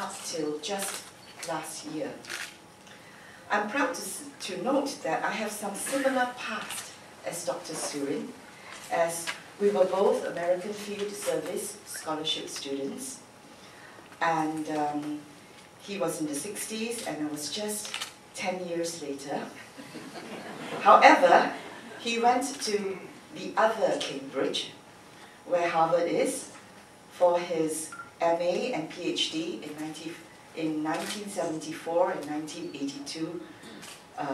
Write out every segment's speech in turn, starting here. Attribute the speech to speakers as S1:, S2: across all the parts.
S1: up till just last year. I'm proud to, to note that I have some similar past as Dr. Surin, as we were both American Field Service scholarship students. And um, he was in the 60s and I was just 10 years later. However, he went to the other Cambridge, where Harvard is, for his MA and PhD in, 19, in 1974 and 1982, um,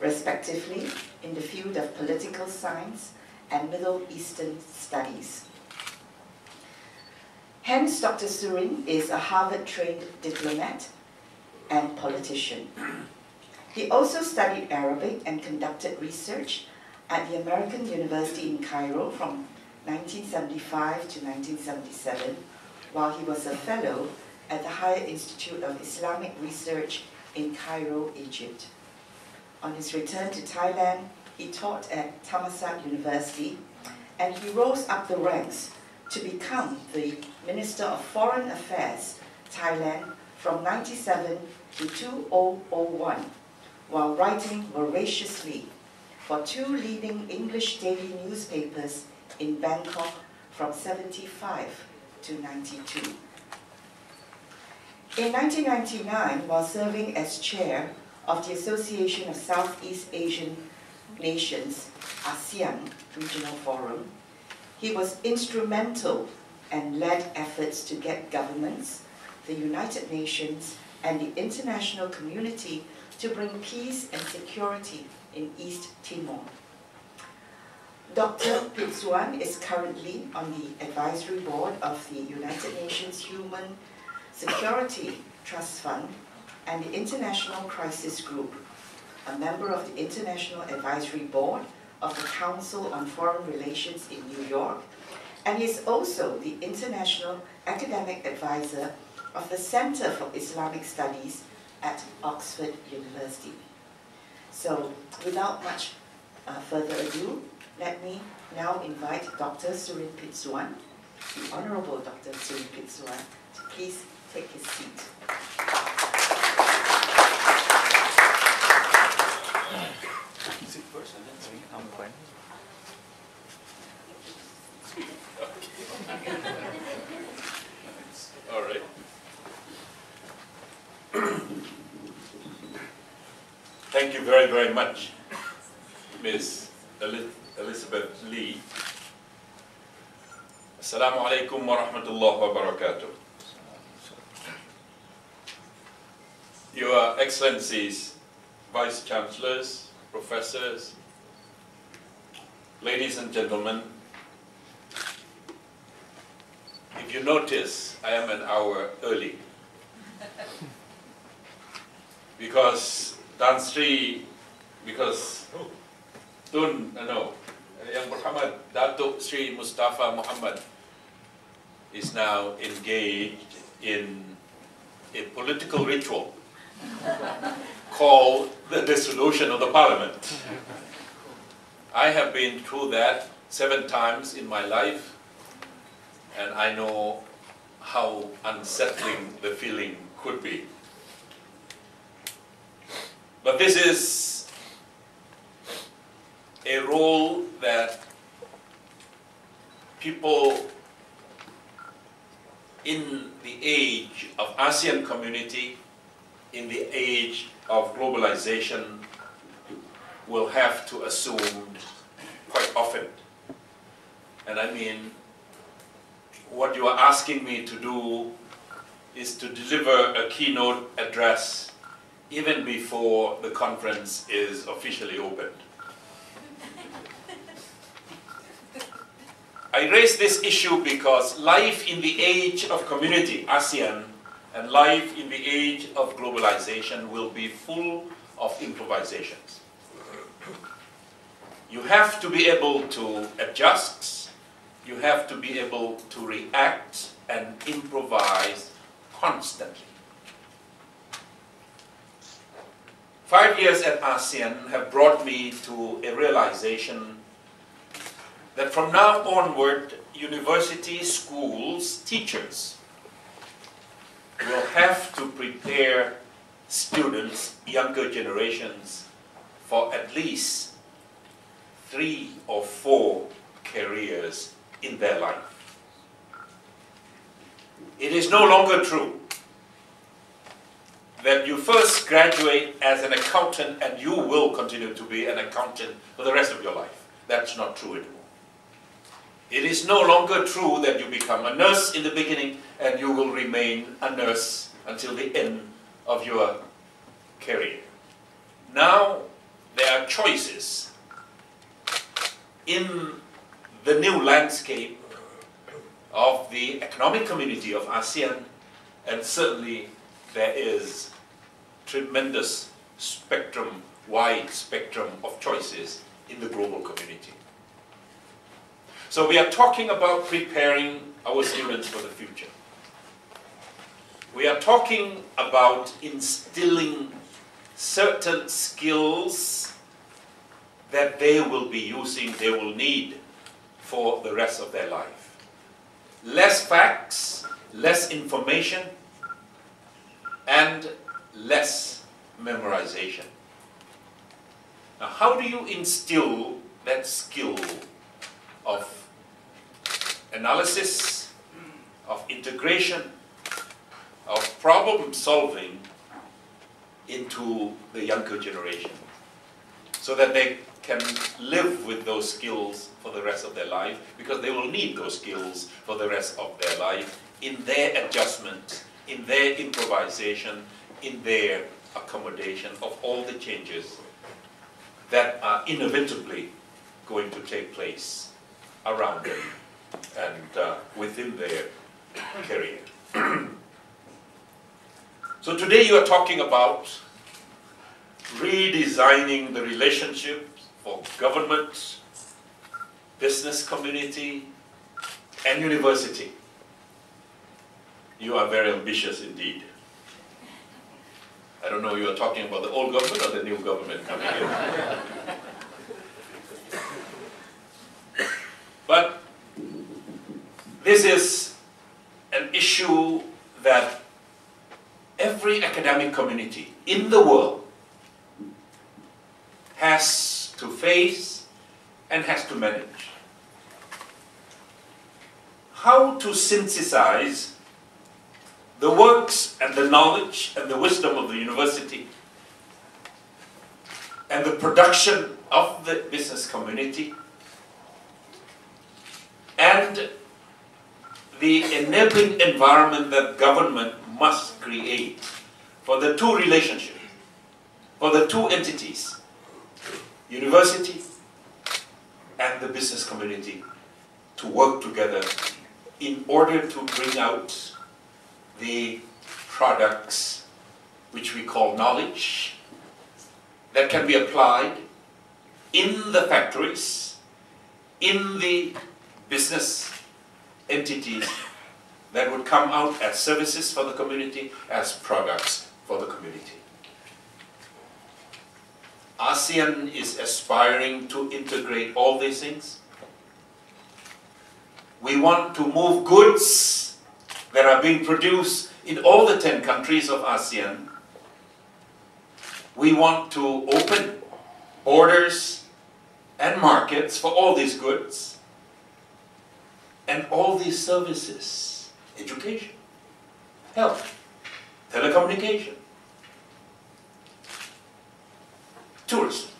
S1: respectively, in the field of political science and Middle Eastern studies. Hence, Dr. Surin is a Harvard-trained diplomat and politician. He also studied Arabic and conducted research at the American University in Cairo from 1975 to 1977, while he was a fellow at the Higher Institute of Islamic Research in Cairo, Egypt. On his return to Thailand, he taught at Thammasat University, and he rose up the ranks to become the Minister of Foreign Affairs, Thailand, from 97 to 2001, while writing voraciously for two leading English daily newspapers in Bangkok from 75 to 92. In 1999, while serving as chair of the Association of Southeast Asian Nations, ASEAN Regional Forum, he was instrumental and led efforts to get governments, the United Nations, and the international community to bring peace and security in East Timor. Dr. Pitsuwan is currently on the advisory board of the United Nations Human Security Trust Fund and the International Crisis Group, a member of the International Advisory Board of the Council on Foreign Relations in New York, and is also the International Academic Advisor of the Center for Islamic Studies at Oxford University. So without much uh, further ado, let me now invite Dr. Surin Pitsuwan, the Honorable Dr. Surin Pitsuwan, to please take his seat.
S2: Sit first and then. I'm fine.
S3: All right. Thank you very, very much, Ms. Eli- Elizabeth Lee. Assalamu alaikum wa rahmatullahi wa barakatuh. Your Excellencies, Vice Chancellors, Professors, ladies and gentlemen, if you notice, I am an hour early. Because Tan Sri, because Tun, ano, Yang Muhammad, Datuk Sri Mustafa Muhammad is now engaged in a political ritual called the dissolution of the parliament. I have been through that seven times in my life, and I know how unsettling the feeling could be. But this is a role that people in the age of ASEAN community, in the age of globalization, will have to assume quite often. And I mean, what you are asking me to do is to deliver a keynote address even before the conference is officially opened. I raise this issue because life in the age of community, ASEAN, and life in the age of globalization will be full of improvisations. You have to be able to adjust, you have to be able to react and improvise constantly. Five years at ASEAN have brought me to a realization that from now onward, university, schools, teachers will have to prepare students, younger generations, for at least three or four careers in their life. It is no longer true that you first graduate as an accountant and you will continue to be an accountant for the rest of your life. That's not true anymore. It is no longer true that you become a nurse in the beginning and you will remain a nurse until the end of your career. Now there are choices in the new landscape of the economic community of ASEAN and certainly there is tremendous spectrum, wide spectrum of choices in the global community. So we are talking about preparing our students for the future. We are talking about instilling certain skills that they will be using, they will need for the rest of their life. Less facts, less information, and less memorization. Now, how do you instill that skill of analysis, of integration, of problem solving into the younger generation so that they can live with those skills for the rest of their life because they will need those skills for the rest of their life in their adjustment, in their improvisation, in their accommodation of all the changes that are inevitably going to take place around them and uh, within their career. so today you are talking about redesigning the relationships for government, business community, and university. You are very ambitious indeed. I don't know, you are talking about the old government or the new government coming in. but this is an issue that every academic community in the world has to face and has to manage. How to synthesize the works and the knowledge and the wisdom of the university and the production of the business community and the enabling environment that government must create for the two relationships, for the two entities, university and the business community to work together in order to bring out the products which we call knowledge that can be applied in the factories, in the business entities that would come out as services for the community, as products for the community. ASEAN is aspiring to integrate all these things. We want to move goods that are being produced in all the 10 countries of ASEAN. We want to open borders and markets for all these goods and all these services education, health, telecommunication, tourism.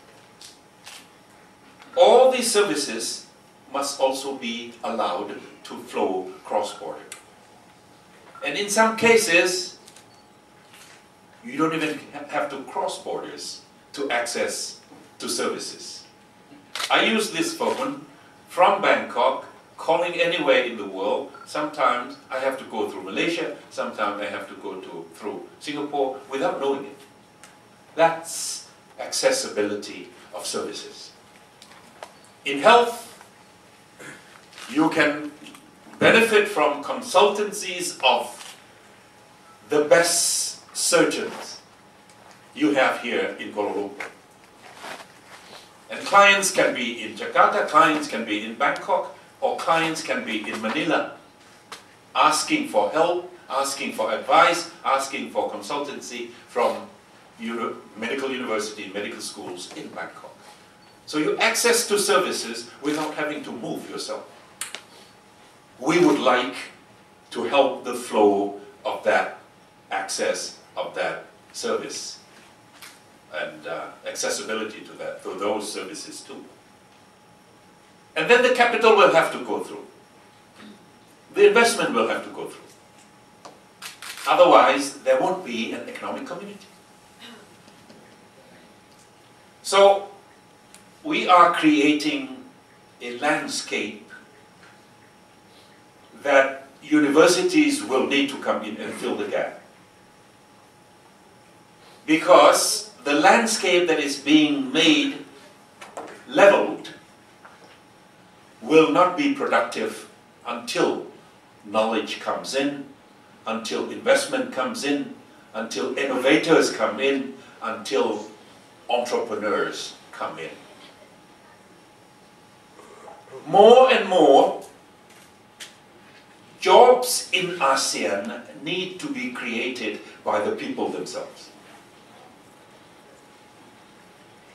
S3: All these services must also be allowed to flow cross-border. And in some cases, you don't even have to cross borders to access to services. I use this phone from Bangkok, calling anywhere in the world. Sometimes I have to go through Malaysia, sometimes I have to go to, through Singapore without knowing it. That's accessibility of services. In health, you can benefit from consultancies of the best surgeons you have here in Kuala Lumpur. And clients can be in Jakarta, clients can be in Bangkok, or clients can be in Manila, asking for help asking for advice, asking for consultancy from uni medical university, medical schools in Bangkok. So you access to services without having to move yourself. We would like to help the flow of that access of that service and uh, accessibility to that, to those services too. And then the capital will have to go through. The investment will have to go through. Otherwise, there won't be an economic community. So, we are creating a landscape that universities will need to come in and fill the gap. Because the landscape that is being made leveled will not be productive until knowledge comes in, until investment comes in, until innovators come in, until entrepreneurs come in. More and more, jobs in ASEAN need to be created by the people themselves.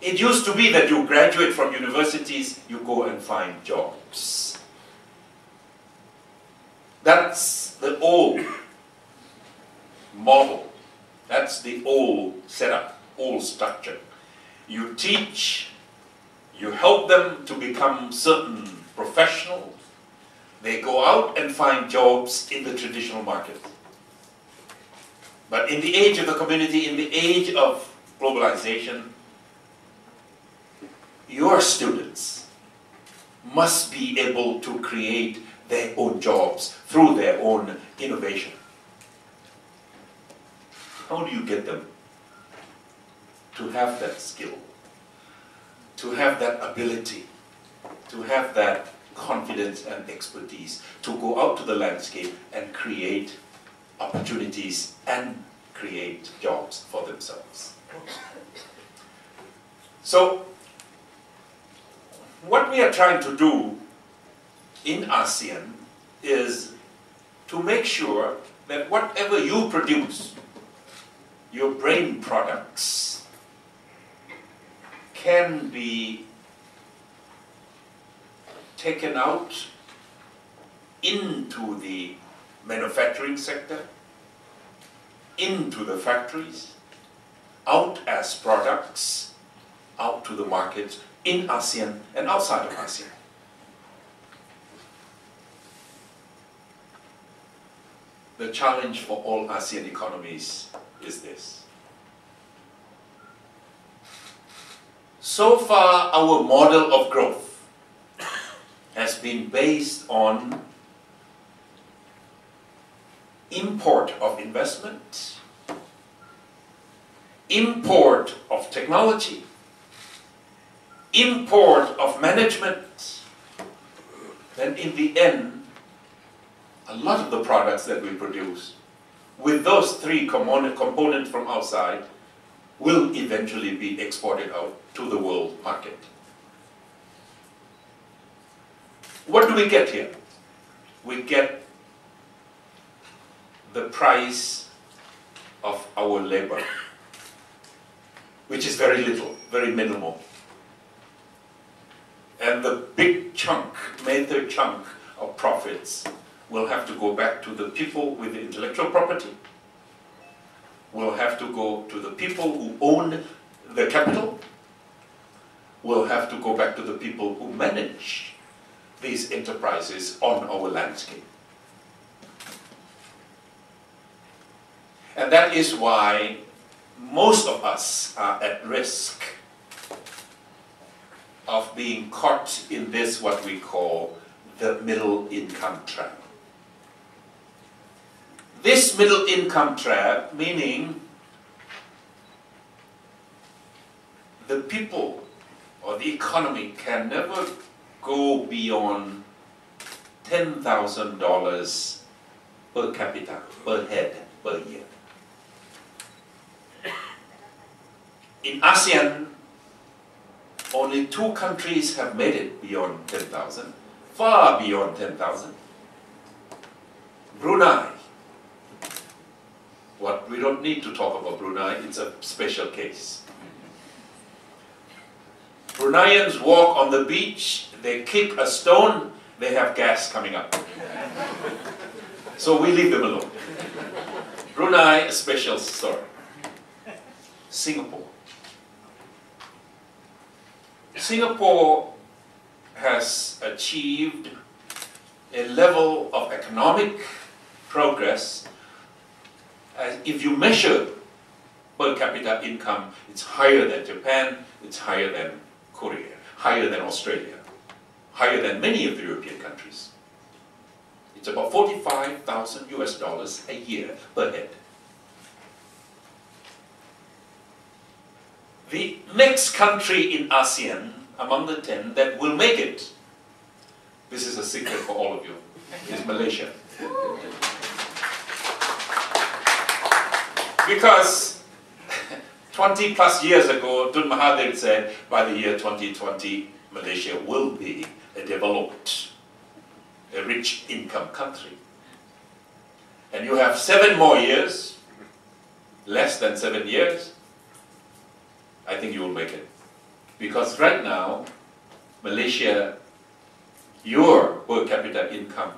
S3: It used to be that you graduate from universities, you go and find jobs. That's the old model. That's the old setup, old structure. You teach, you help them to become certain professionals. They go out and find jobs in the traditional market. But in the age of the community, in the age of globalization, your students must be able to create their own jobs through their own innovation. How do you get them to have that skill, to have that ability, to have that confidence and expertise to go out to the landscape and create opportunities and create jobs for themselves? So, what we are trying to do in ASEAN is to make sure that whatever you produce, your brain products, can be taken out into the manufacturing sector, into the factories, out as products, out to the markets in ASEAN and outside of ASEAN. The challenge for all ASEAN economies is this. So far, our model of growth has been based on import of investment, import of technology, import of management, then in the end, a lot of the products that we produce with those three component, components from outside will eventually be exported out to the world market. What do we get here? We get the price of our labor, which is very little, very minimal. And the big chunk, major chunk of profits will have to go back to the people with the intellectual property, will have to go to the people who own the capital, will have to go back to the people who manage these enterprises on our landscape. And that is why most of us are at risk of being caught in this, what we call the middle income trap. This middle income trap, meaning the people or the economy can never go beyond $10,000 per capita, per head, per year. In ASEAN, only two countries have made it beyond 10,000, far beyond 10,000. Brunei What we don't need to talk about Brunei, it's a special case. Bruneians walk on the beach, they kick a stone, they have gas coming up. So we leave them alone. Brunei, a special story. Singapore. Singapore has achieved a level of economic progress. As if you measure per capita income, it's higher than Japan, it's higher than Korea, higher than Australia, higher than many of the European countries. It's about 45,000 US dollars a year per head. The next country in ASEAN among the 10 that will make it, this is a secret for all of you, is Malaysia. Because 20 plus years ago, Tun Mahathir said by the year 2020, Malaysia will be a developed, a rich income country. And you have seven more years, less than seven years, I think you will make it. Because right now, Malaysia, your per capita income,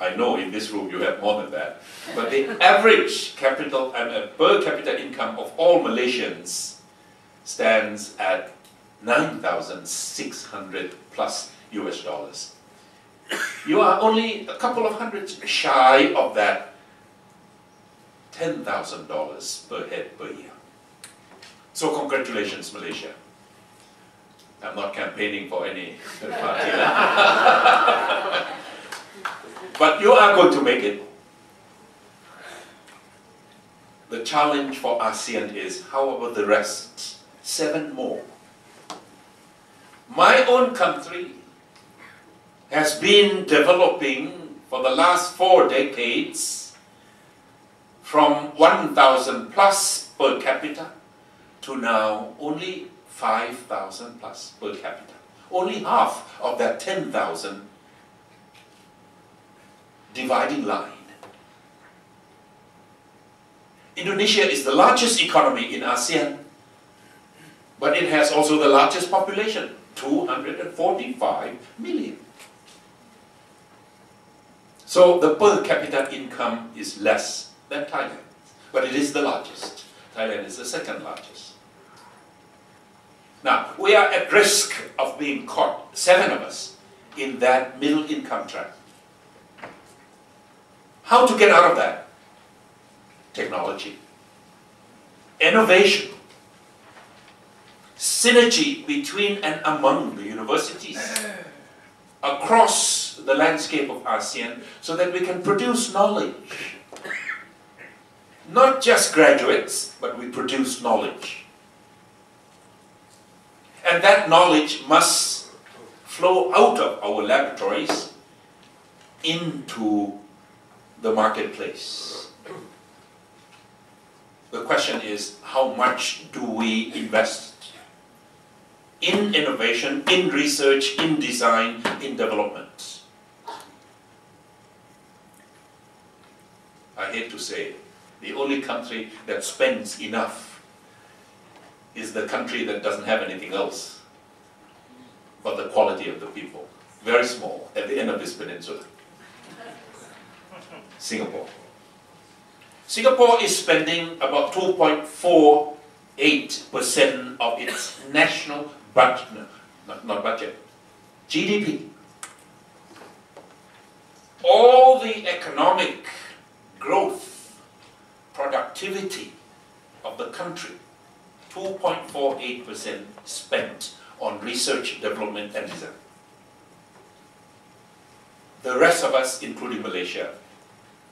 S3: I know in this room you have more than that, but the average capital and uh, per capita income of all Malaysians stands at 9,600 plus US dollars. You are only a couple of hundreds shy of that $10,000 per head per year. So congratulations, Malaysia. I'm not campaigning for any party. but you are going to make it. The challenge for ASEAN is how about the rest? Seven more. My own country has been developing for the last four decades from 1,000 plus per capita to now only 5,000 plus per capita. Only half of that 10,000 dividing line. Indonesia is the largest economy in ASEAN, but it has also the largest population, 245 million. So the per capita income is less than Thailand, but it is the largest. Thailand is the second largest. Now, we are at risk of being caught, seven of us, in that middle income trap. How to get out of that? Technology, innovation, synergy between and among the universities across the landscape of ASEAN so that we can produce knowledge. Not just graduates, but we produce knowledge. And that knowledge must flow out of our laboratories into the marketplace. The question is, how much do we invest in innovation, in research, in design, in development? I hate to say, the only country that spends enough is the country that doesn't have anything else but the quality of the people. Very small, at the end of this peninsula. Singapore. Singapore is spending about 2.48% of its national budget, no, not, not budget, GDP. All the economic growth, productivity of the country 2.48% spent on research, development, and design. The rest of us, including Malaysia,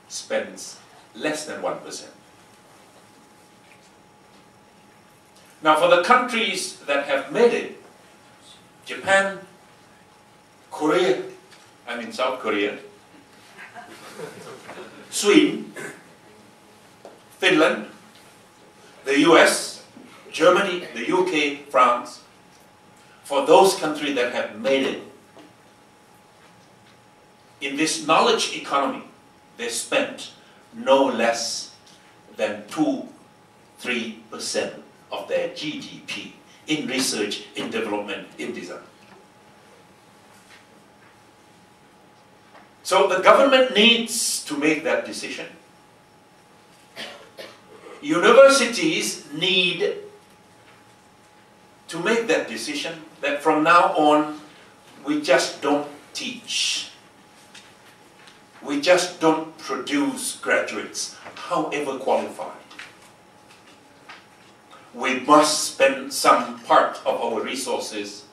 S3: spends less than 1%. Now, for the countries that have made it, Japan, Korea, I mean South Korea, Sweden, Finland, the US, Germany, the UK, France, for those countries that have made it in this knowledge economy, they spent no less than 2 3% of their GDP in research, in development, in design. So the government needs to make that decision. Universities need to make that decision that from now on we just don't teach. We just don't produce graduates, however qualified. We must spend some part of our resources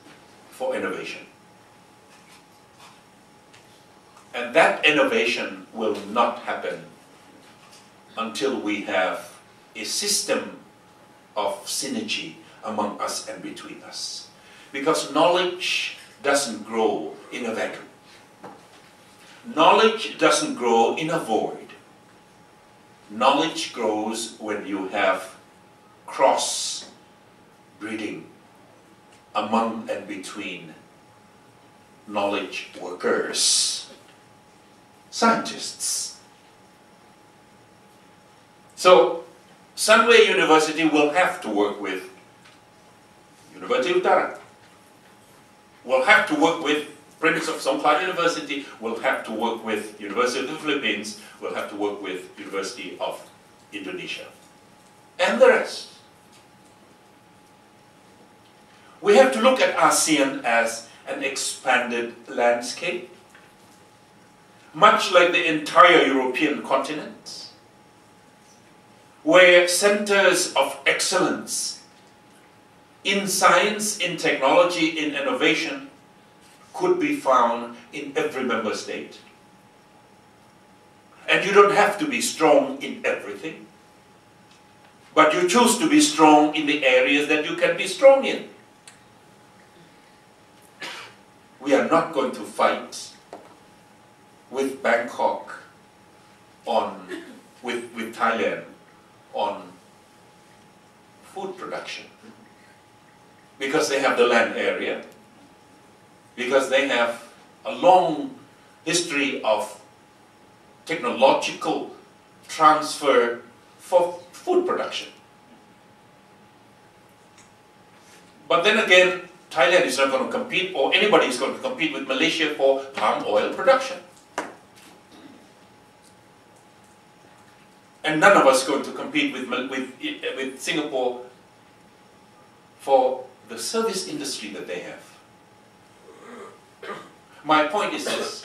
S3: for innovation. And that innovation will not happen until we have a system of synergy among us and between us. Because knowledge doesn't grow in a vacuum. Knowledge doesn't grow in a void. Knowledge grows when you have cross breeding among and between knowledge workers, scientists. So, Sunway University will have to work with University of Utara, will have to work with Prince of Songkhla University, we'll have to work with University of the Philippines, we'll have to work with University of Indonesia, and the rest. We have to look at ASEAN as an expanded landscape, much like the entire European continent, where centers of excellence in science, in technology, in innovation could be found in every member state. And you don't have to be strong in everything, but you choose to be strong in the areas that you can be strong in. We are not going to fight with Bangkok on, with, with Thailand on food production because they have the land area, because they have a long history of technological transfer for food production. But then again, Thailand is not going to compete, or anybody is going to compete with Malaysia for palm oil production. And none of us are going to compete with, with, with Singapore for the service industry that they have. My point is this.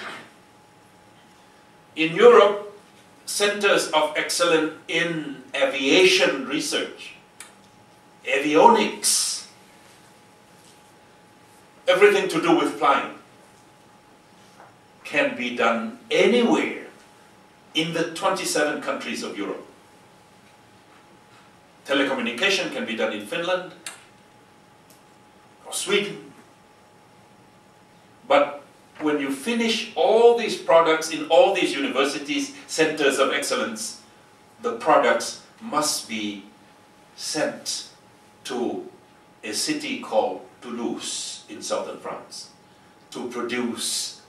S3: In Europe, centers of excellence in aviation research, avionics, everything to do with flying, can be done anywhere in the 27 countries of Europe. Telecommunication can be done in Finland, Sweden. But when you finish all these products in all these universities, centers of excellence, the products must be sent to a city called Toulouse in southern France to produce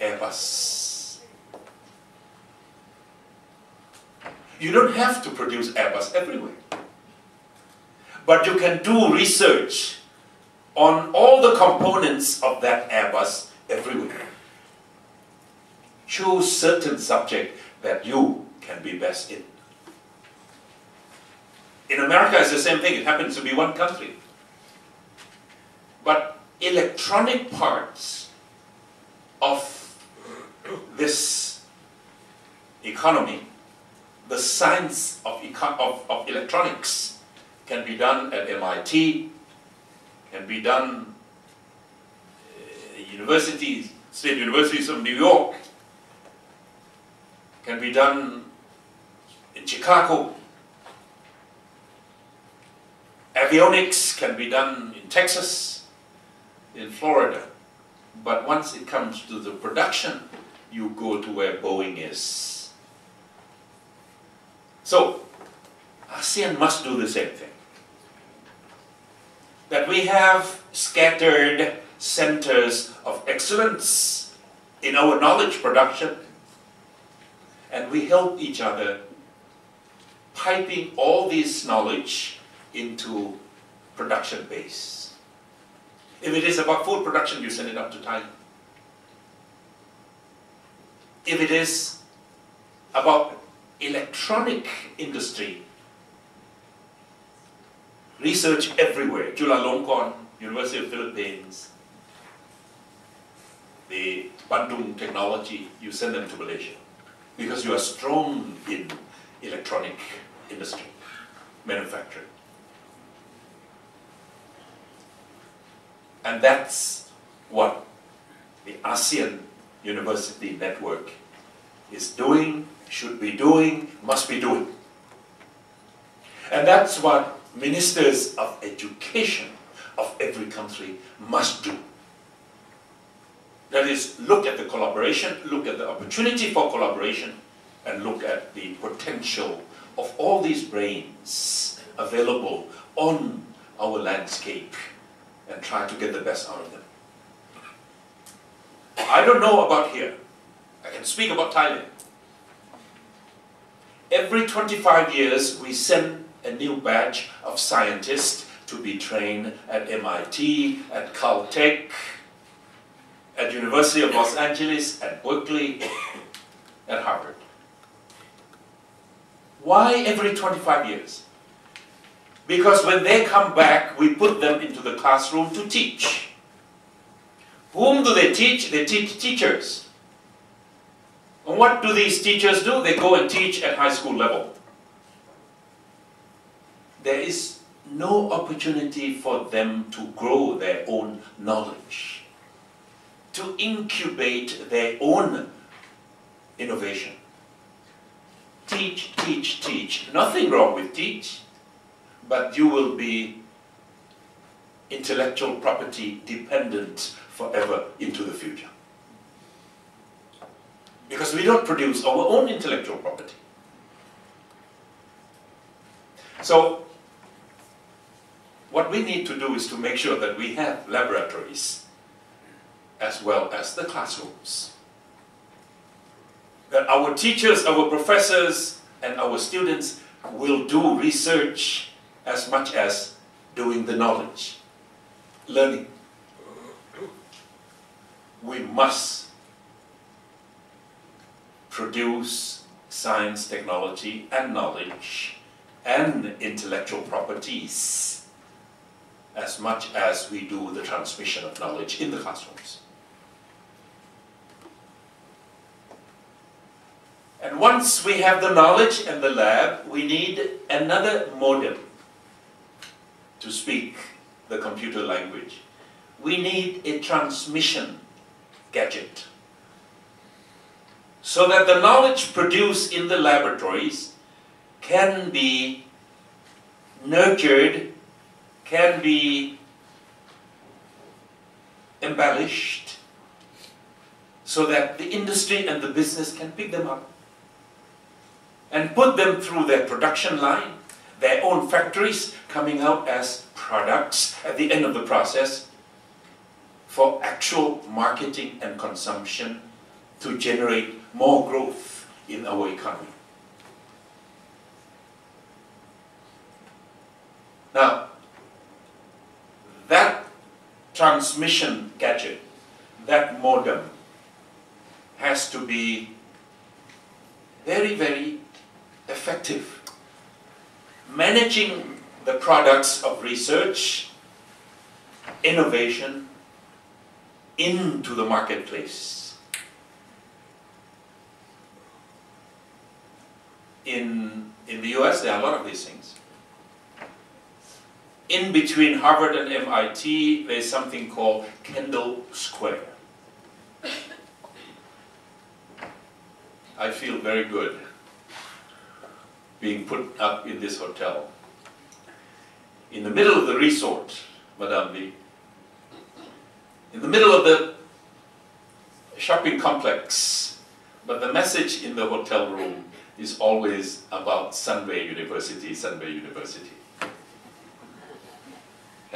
S3: Airbus. You don't have to produce Airbus everywhere. But you can do research on all the components of that Airbus everywhere. Choose certain subject that you can be best in. In America, it's the same thing. It happens to be one country. But electronic parts of this economy, the science of, of, of electronics, can be done at MIT, can be done uh, universities, state universities of New York, can be done in Chicago. Avionics can be done in Texas, in Florida. But once it comes to the production, you go to where Boeing is. So, ASEAN must do the same thing that we have scattered centers of excellence in our knowledge production and we help each other piping all this knowledge into production base. If it is about food production, you send it up to Thailand. If it is about electronic industry, research everywhere, Chulalongkorn, University of Philippines, the Bandung technology, you send them to Malaysia because you are strong in electronic industry, manufacturing. And that's what the ASEAN University Network is doing, should be doing, must be doing. And that's what ministers of education of every country must do. That is, look at the collaboration, look at the opportunity for collaboration, and look at the potential of all these brains available on our landscape and try to get the best out of them. I don't know about here. I can speak about Thailand. Every 25 years, we send a new batch of scientists to be trained at MIT, at Caltech, at University of Los Angeles, at Berkeley, at Harvard. Why every 25 years? Because when they come back, we put them into the classroom to teach. Whom do they teach? They teach teachers. And what do these teachers do? They go and teach at high school level. There is no opportunity for them to grow their own knowledge, to incubate their own innovation. Teach, teach, teach. Nothing wrong with teach, but you will be intellectual property dependent forever into the future. Because we don't produce our own intellectual property. So, what we need to do is to make sure that we have laboratories as well as the classrooms. That our teachers, our professors, and our students will do research as much as doing the knowledge, learning. We must produce science, technology, and knowledge and intellectual properties as much as we do the transmission of knowledge in the classrooms. And once we have the knowledge and the lab, we need another modem to speak the computer language. We need a transmission gadget so that the knowledge produced in the laboratories can be nurtured, can be embellished, so that the industry and the business can pick them up and put them through their production line, their own factories coming out as products at the end of the process for actual marketing and consumption to generate more growth in our economy. Now, that transmission gadget, that modem, has to be very, very effective. Managing the products of research, innovation into the marketplace. In, in the US, there are a lot of these things. In between Harvard and MIT, there's something called Kendall Square. I feel very good being put up in this hotel. In the middle of the resort, Madame B. In the middle of the shopping complex, but the message in the hotel room is always about Sunway University, Sunway University.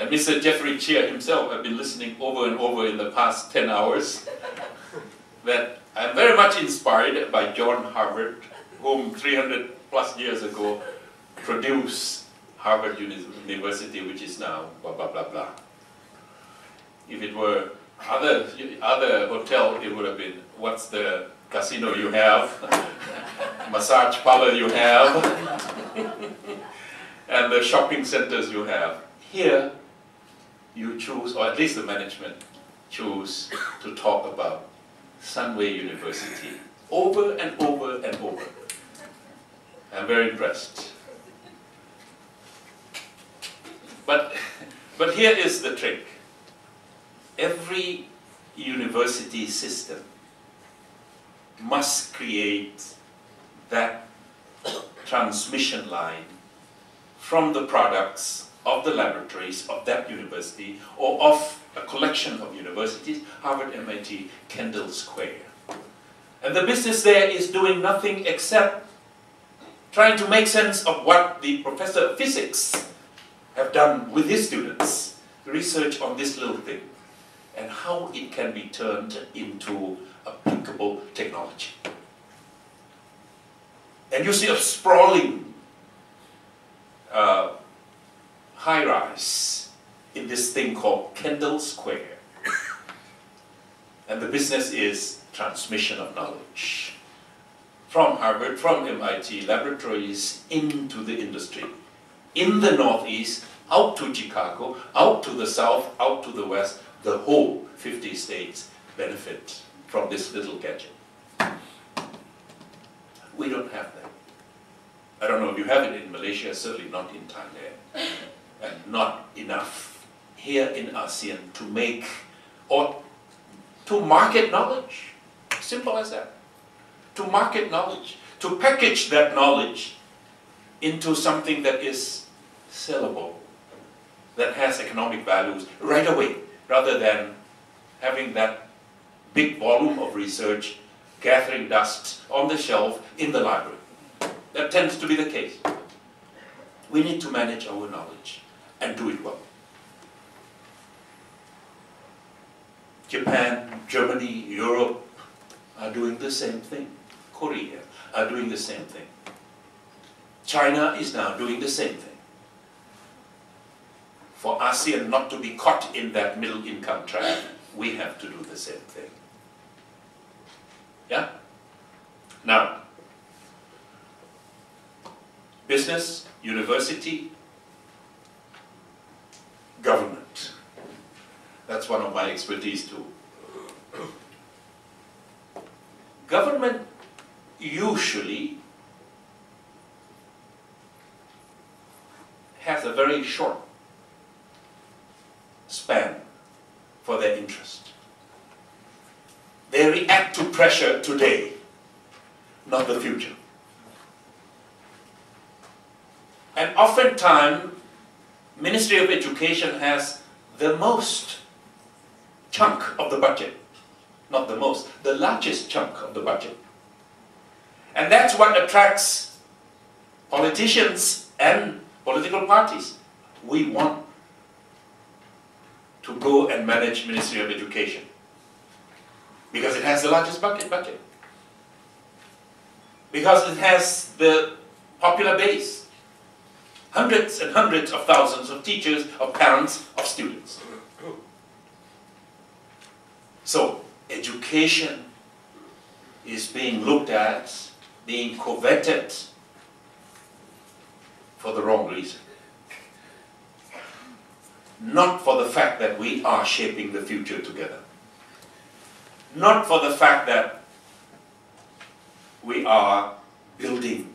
S3: Uh, and Mr. Jeffrey Cheah himself, I've been listening over and over in the past 10 hours, that I'm very much inspired by John Harvard, whom 300 plus years ago produced Harvard University, which is now blah blah blah blah. If it were other other hotel, it would have been what's the casino you have, massage parlor you have, and the shopping centers you have. Here, you choose, or at least the management choose to talk about Sunway University over and over and over. I'm very impressed. But, but here is the trick. Every university system must create that transmission line from the products of the laboratories of that university or of a collection of universities, Harvard, MIT, Kendall Square. And the business there is doing nothing except trying to make sense of what the professor of physics have done with his students, research on this little thing, and how it can be turned into applicable technology. And you see a sprawling uh, high rise in this thing called Kendall Square. And the business is transmission of knowledge from Harvard, from MIT laboratories into the industry. In the Northeast, out to Chicago, out to the South, out to the West, the whole 50 states benefit from this little gadget. We don't have that. I don't know if you have it in Malaysia, certainly not in Thailand, and not enough here in ASEAN to make or to market knowledge. Simple as that. To market knowledge, to package that knowledge into something that is sellable, that has economic values right away, rather than having that big volume of research gathering dust on the shelf in the library. That tends to be the case. We need to manage our knowledge and do it well. Japan, Germany, Europe are doing the same thing. Korea are doing the same thing. China is now doing the same thing. For ASEAN not to be caught in that middle income trap, we have to do the same thing. Yeah? Now, business, university, government. That's one of my expertise too. Government usually has a very short span for their interest. They react to pressure today, not the future. And oftentimes, Ministry of Education has the most chunk of the budget. Not the most, the largest chunk of the budget. And that's what attracts politicians and political parties. We want to go and manage Ministry of Education because it has the largest bucket budget. Because it has the popular base. Hundreds and hundreds of thousands of teachers, of parents, of students. So, education is being looked at, being coveted for the wrong reason. Not for the fact that we are shaping the future together. Not for the fact that we are building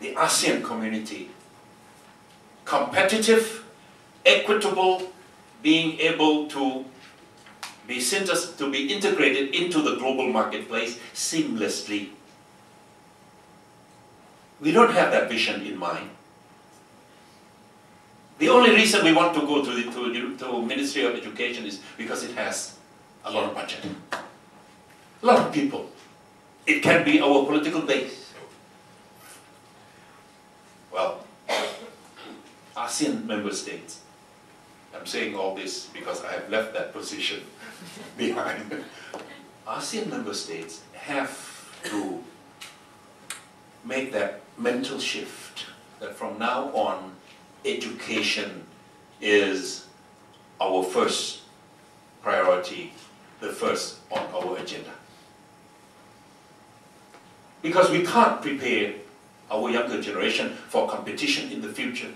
S3: the ASEAN community competitive, equitable, being able to be to be integrated into the global marketplace seamlessly. We don't have that vision in mind. The only reason we want to go to the to, to Ministry of Education is because it has a lot of budget, a lot of people. It can be our political base. Well, ASEAN member states. I'm saying all this because I have left that position behind. ASEAN member states have to make that mental shift that from now on, education is our first priority, the first on our agenda. Because we can't prepare our younger generation for competition in the future.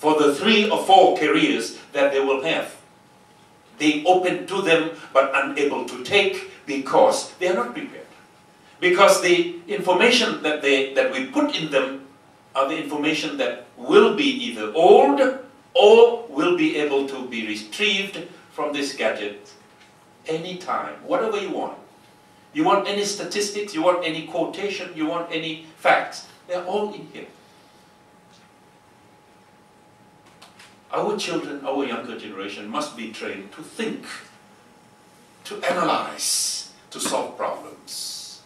S3: For the three or four careers that they will have, They open to them but unable to take because they are not prepared. Because the information that, they, that we put in them are the information that will be either old or will be able to be retrieved from this gadget anytime, whatever you want. You want any statistics, you want any quotation, you want any facts, they're all in here. Our children, our younger generation must be trained to think, to analyze, to solve problems.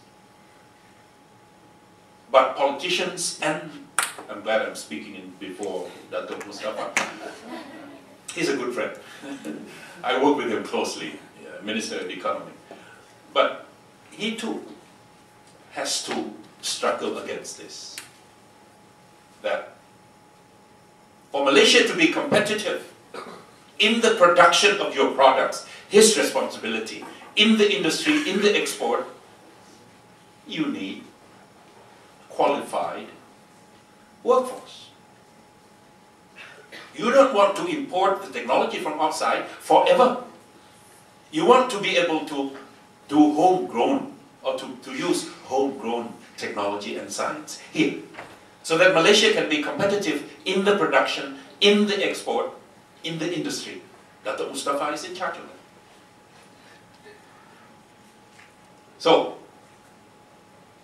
S3: But politicians and I'm glad I'm speaking in before Dr. Mustapa. He's a good friend. I work with him closely, Minister of Economy. But he too has to struggle against this. That for Malaysia to be competitive in the production of your products, his responsibility, in the industry, in the export, you need qualified workforce. You don't want to import the technology from outside forever. You want to be able to do homegrown or to, to use homegrown technology and science here. So that Malaysia can be competitive in the production, in the export, in the industry. Dr. Mustapa is in charge of that. So,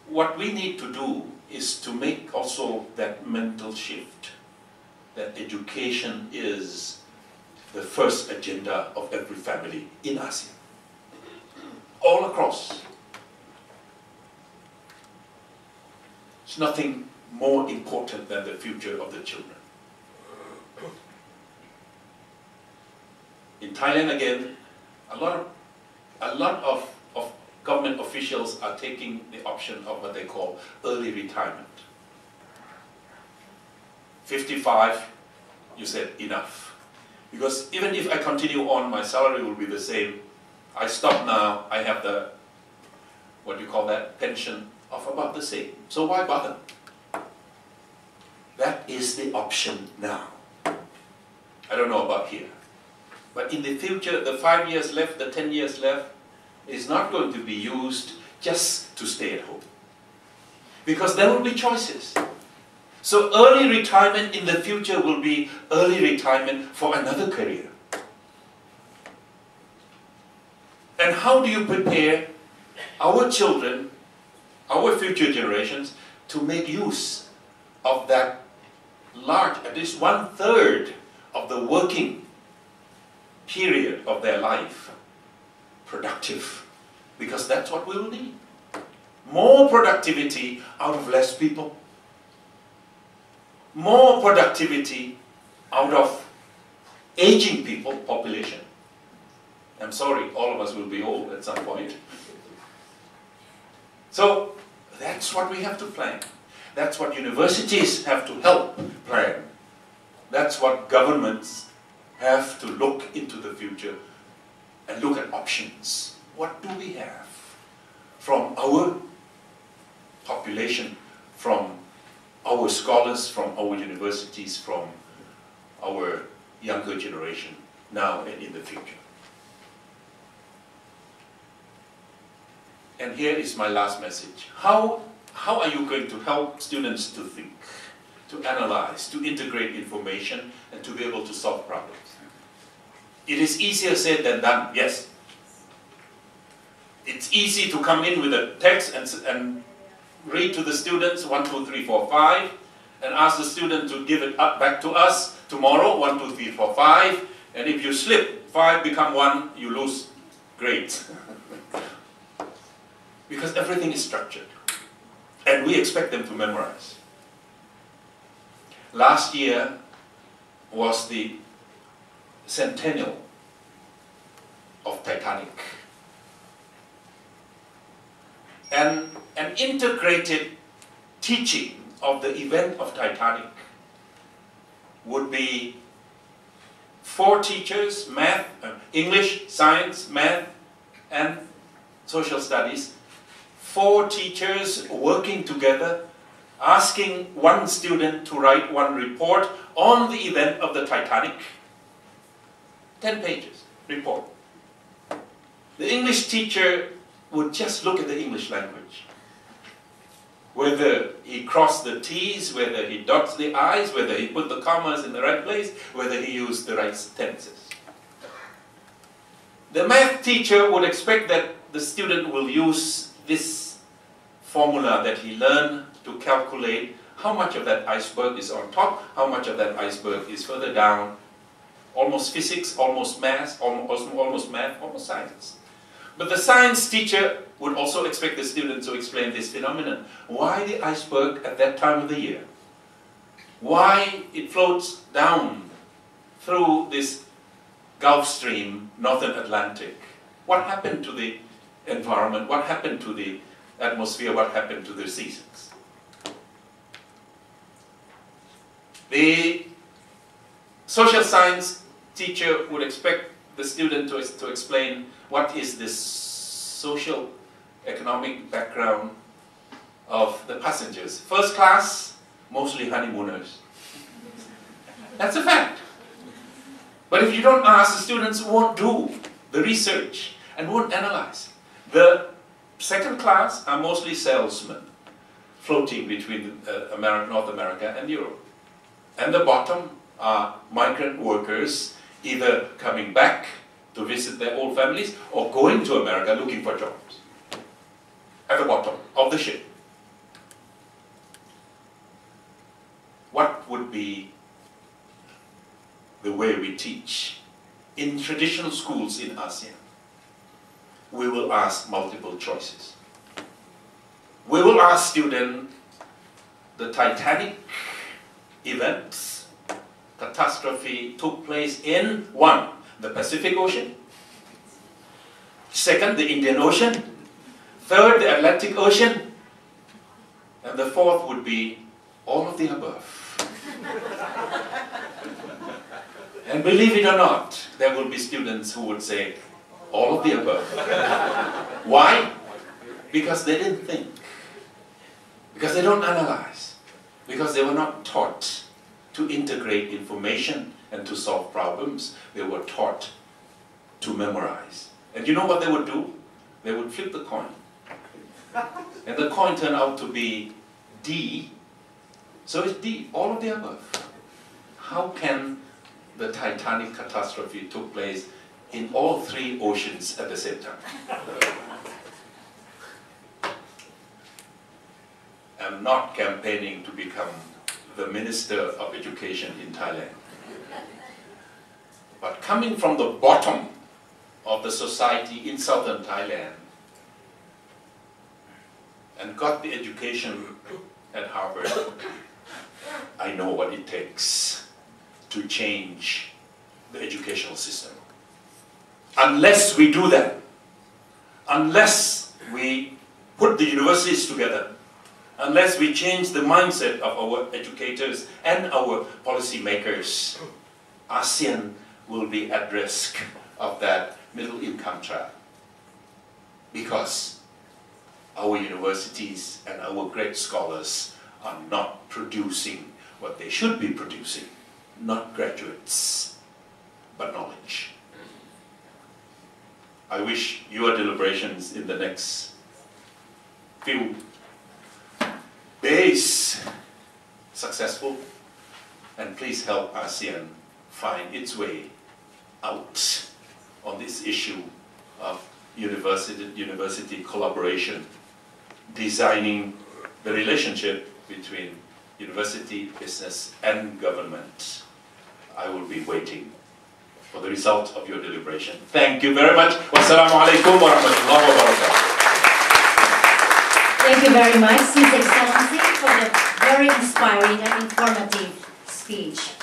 S3: what we need to do is to make also that mental shift that education is the first agenda of every family in ASEAN. All across. It's nothing more important than the future of the children. In Thailand again, a lot of, a lot of government officials are taking the option of what they call early retirement. 55, you said enough. Because even if I continue on, my salary will be the same. I stop now, I have the, what do you call that, pension of about the same. So why bother? That is the option now. I don't know about here. But in the future, the five years left, the 10 years left, is not going to be used just to stay at home. Because there will be choices. So early retirement in the future will be early retirement for another career. And how do you prepare our children, our future generations, to make use of that large, at least one third of the working period of their life productive because that's what we will need. More productivity out of less people. More productivity out of aging people population. I'm sorry, all of us will be old at some point. So that's what we have to plan. That's what universities have to help plan. That's what governments have to look into the future and look at options. What do we have from our population, from our scholars, from our universities, from our younger generation now and in the future? And here is my last message. How, how are you going to help students to think, to analyze, to integrate information, and to be able to solve problems? It is easier said than done, yes. It's easy to come in with a text and, and read to the students, one, two, three, four, five, and ask the student to give it up back to us tomorrow, one, two, three, four, five, and if you slip, five become one, you lose grades. because everything is structured. And we expect them to memorize. Last year was the centennial of Titanic. And an integrated teaching of the event of Titanic would be four teachers, math, uh, English, science, math, and social studies, four teachers working together, asking one student to write one report on the event of the Titanic. 10 pages, report. The English teacher would just look at the English language. Whether he crossed the T's, whether he dots the I's, whether he put the commas in the right place, whether he used the right tenses. The math teacher would expect that the student will use this formula that he learned to calculate how much of that iceberg is on top, how much of that iceberg is further down. Almost physics, almost math, almost, almost math, almost science. But the science teacher would also expect the student to explain this phenomenon. Why the iceberg at that time of the year? Why it floats down through this Gulf Stream, Northern Atlantic? What happened to the environment? What happened to the atmosphere? What happened to the seasons? The social science teacher would expect the student to, to explain what is the social economic background of the passengers. First class, mostly honeymooners. That's a fact. But if you don't ask, the students won't do the research and won't analyze. The second class are mostly salesmen floating between uh, America, North America and Europe. And the bottom are migrant workers either coming back to visit their old families or going to America looking for jobs at the bottom of the ship. What would be the way we teach in traditional schools in ASEAN? We will ask multiple choices. We will ask students the Titanic events, catastrophe took place in one, the Pacific Ocean. Second, the Indian Ocean. Third, the Atlantic Ocean. And the fourth would be all of the above. and believe it or not, there will be students who would say all of the above. Why? Because they didn't think. Because they don't analyze. Because they were not taught to integrate information and to solve problems. They were taught to memorize. And you know what they would do? They would flip the coin. And the coin turned out to be D. So it's D, all of the above. How can the Titanic catastrophe took place in all three oceans at the same time? I'm not campaigning to become the Minister of Education in Thailand. But coming from the bottom of the society in southern Thailand and got the education at Harvard, I know what it takes to change the educational system. Unless we do that, unless we put the universities together, unless we change the mindset of our educators and our policymakers, ASEAN will be at risk of that middle income trap. Because our universities and our great scholars are not producing what they should be producing, not graduates, but knowledge. I wish your deliberations in the next few days successful, and please help ASEAN find its way out on this issue of university, university collaboration, designing the relationship between university, business, and government. I will be waiting for the result of your deliberation. Thank you very much. Wassalamu alaikum wa rahmatullahi wa barakatuh.
S4: Thank you very much, His Excellency, for the very inspiring and informative speech.